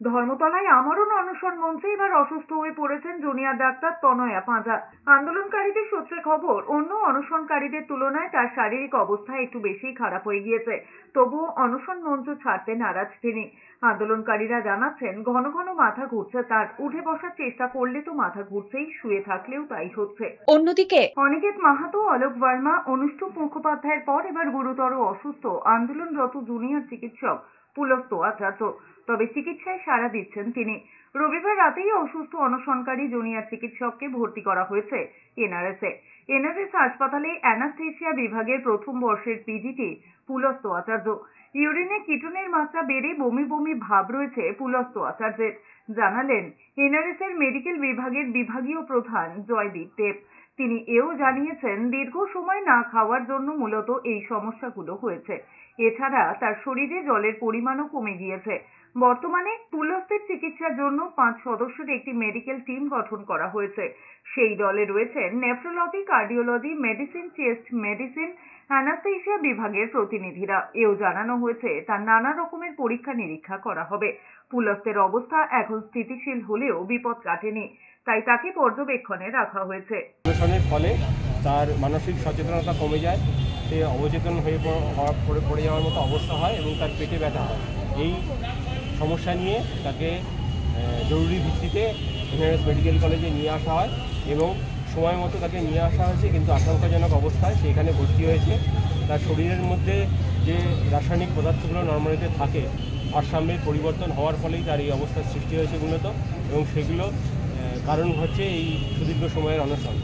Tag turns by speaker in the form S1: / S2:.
S1: ধর্মতলায় আমরণ অনশন মঞ্চে এবার অসুস্থ হয়ে পড়েছেন জুনিয়র ডাক্তার তনয়া পাঁজা। আন্দোলনকারীদের সূত্রে খবর অন্য অনশনকারীদের তুলনায় তার শারীরিক অবস্থা একটু বেশি খারাপ হয়ে গিয়েছে। তবুও অনশন মঞ্চ ছাড়তে নারাজ তিনি। আন্দোলনকারীরা জানাচ্ছেন ঘন ঘন মাথা ঘুরছে তার উঠে বসার চেষ্টা করলে তো মাথা ঘুরছেই শুয়ে থাকলেও তাই হচ্ছে।
S2: অন্যদিকে
S1: অনিকেত মাহাতো অলোক বর্মা অনুষ্ঠুপ মুখোপাধ্যায়ের পর এবার গুরুতর অসুস্থ। আন্দোলনরত জুনিয়র চিকিৎসক পুলস্ত আচার্য তবে চিকিৎসায় সাড়া দিচ্ছেন তিনি। রবিবার রাতেই অসুস্থ অনশনকারী জুনিয়র চিকিৎসককে ভর্তি করা হয়েছে এনআরএসে। এনআরএস হাসপাতালে অ্যানাস্থেসিয়া বিভাগের প্রথম বর্ষের পিজিটি পুলস্ত আচার্য। ইউরিনে কিটনের মাত্রা বেড়ে বমি বমি ভাব রয়েছে পুলস্ত আচার্যের, জানালেন এনআরএস এর মেডিকেল বিভাগের বিভাগীয় প্রধান জয়দীপ দেব। তিনি এও জানিয়েছেন, দীর্ঘ সময় না খাওয়ার জন্য মূলত এই সমস্যাগুলো হয়েছে। এছাড়া তার শরীরে জলের পরিমাণও কমে গিয়েছে। বর্তমানে পুলস্তের চিকিৎসার জন্য পাঁচ সদস্যের একটি মেডিকেল টিম গঠন করা হয়েছে। সেই দলে রয়েছেন nephrology, cardiology, medicine chest medicine, anaesthesia বিভাগের প্রতিনিধিরা। এও জানানো হয়েছে, তার নানা রকমের পরীক্ষা নিরীক্ষা করা হবে। পুলস্তের অবস্থা এখন স্থিতিশীল হলেও বিপদ কাটেনি, তাই তাকে পর্যবেক্ষণে রাখা হয়েছে।
S3: অনশনের ফলে তার মানসিক সচেতনতা কমে যায়, সে অবচেতন হয়ে পড়ে পড়ে যাওয়ার মতো অবস্থা হয় এবং তার পেটে ব্যথা হয়। এই সমস্যা নিয়ে তাকে জরুরি ভিত্তিতে এনআরএস মেডিকেল কলেজে নিয়ে আসা হয় এবং সময় মতো তাকে নিয়ে আসা হয়েছে, কিন্তু আশঙ্কাজনক অবস্থায় সে এখানে ভর্তি হয়েছে। তার শরীরের মধ্যে যে রাসায়নিক পদার্থগুলো নর্মালিতে থাকে, ভারসাম্যের পরিবর্তন হওয়ার ফলেই তার এই অবস্থার সৃষ্টি হয়েছে মূলত এবং সেগুলো কারণ হচ্ছে এই সুদীর্ঘ সময়ের অনশন।